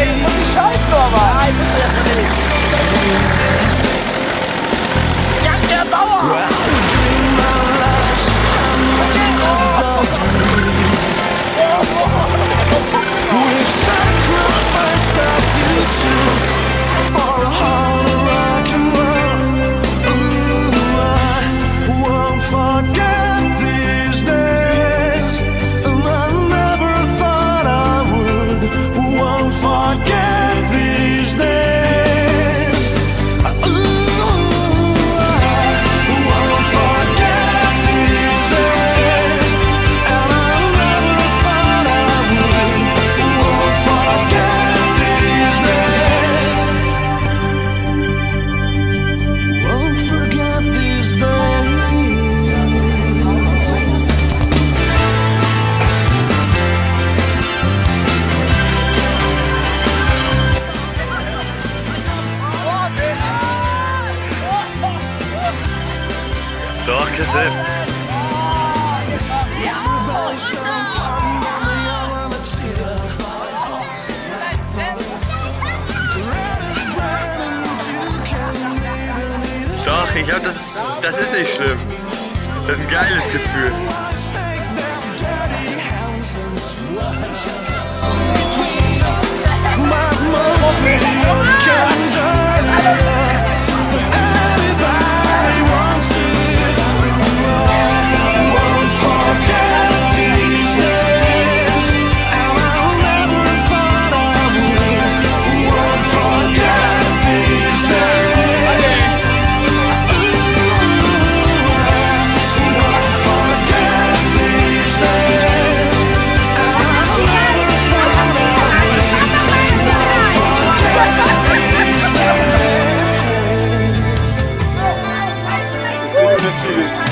Ey, ich muss die Scheiße aber. Nein, bitte. Scheiße. Doch, ich hab das. Das ist nicht schlimm. Das ist ein geiles Gefühl. My most uncanny sim.